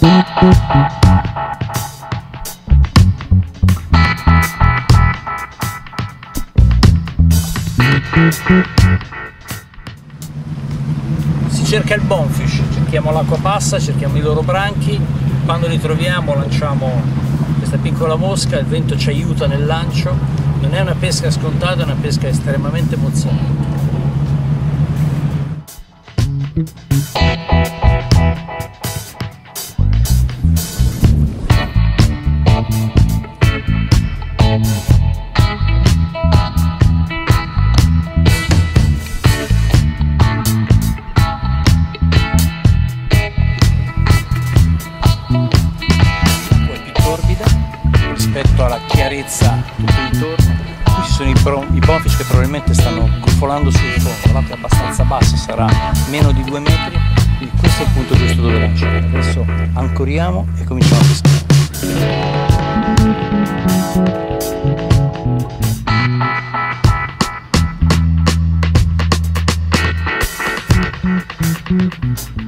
Si cerca il bonfish, cerchiamo l'acqua passa, cerchiamo i loro branchi, quando li troviamo lanciamo questa piccola mosca, il vento ci aiuta nel lancio, non è una pesca scontata, è una pesca estremamente emozionante. sono i, pro, i bonfish che probabilmente stanno gruffolando sul fondo, l'acqua è abbastanza bassa, sarà meno di 2 metri, questo è il punto giusto dove lanciare. Adesso ancoriamo e cominciamo a pescare. Thank